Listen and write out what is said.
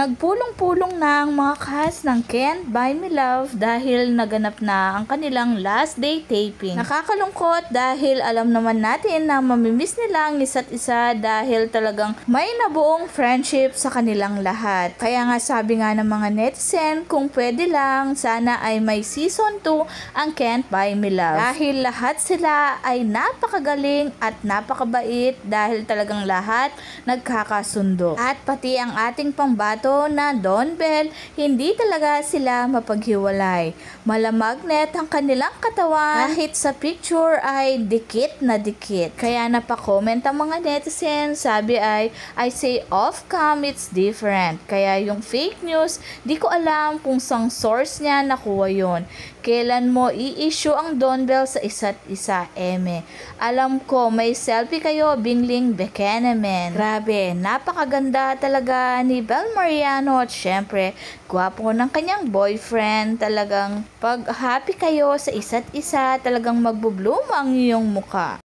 Nagpulong-pulong na ang mga cast ng Can't Buy Me Love dahil naganap na ang kanilang last day taping. Nakakalungkot dahil alam naman natin na mamimiss nila ang isa't isa dahil talagang may nabuong friendship sa kanilang lahat. Kaya nga sabi nga ng mga netizen kung pwede lang sana ay may season 2 ang Can't Buy Me Love. Dahil lahat sila ay napakagaling at napakabait dahil talagang lahat nagkakasundo. At pati ang ating pambato na Don Bell, hindi talaga sila mapaghiwalay. Malamagnet ang kanilang katawan kahit sa picture ay dikit na dikit. Kaya napakomment ang mga netizens, sabi ay, I say off cam it's different. Kaya yung fake news, di ko alam kung sang source niya nakuha yon. Kailan mo i-issue ang Don Bell sa isa't isa, Eme? Alam ko, may selfie kayo, Bingling Bekenemen. Grabe, napakaganda talaga ni Bel Mariano at syempre, gwapo ng kanyang boyfriend. Talagang pag happy kayo sa isa't isa, talagang magbubloom ang iyong muka.